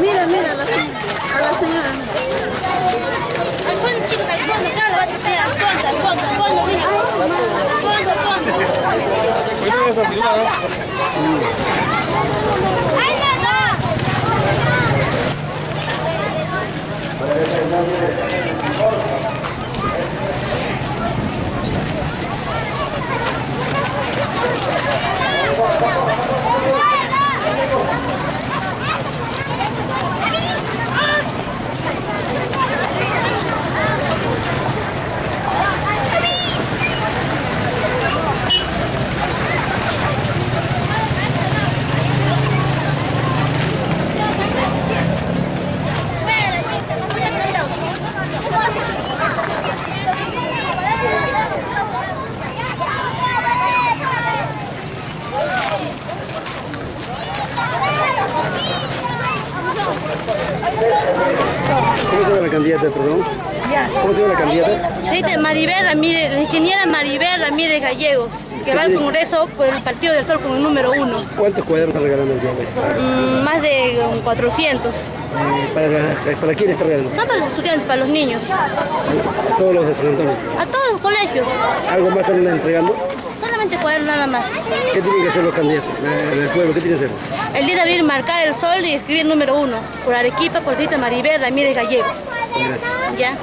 Mira, mira, a la señora. A la señora. Al fondo, chicos, al fondo, acá la va. Al fondo, al fondo, al fondo, mira. Al fondo, al fondo. ¿Qué vas a tirar? ¿Cómo se llama la candidata, perdón? ¿Cómo se llama la candidata? Soy de Maribel Ramírez, la ingeniera Maribel Ramírez Gallego, que va al Congreso por el Partido del Sol como el número uno. ¿Cuántos cuadernos está regalando el día? Mm, más de um, 400. Eh, ¿para, ¿Para quién está regalando? Son para los estudiantes, para los niños, A todos los de San Antonio. a todos los colegios. ¿Algo más están entregando? Solamente cuadernos nada más. ¿Qué tienen que hacer los candidatos? Eh, El pueblo, ¿qué tienen que hacer? El 10 de abril marcar el sol y escribir el número uno. Por Arequipa, por Tita Maribel Ramírez Gallegos. Gracias. ¿Ya?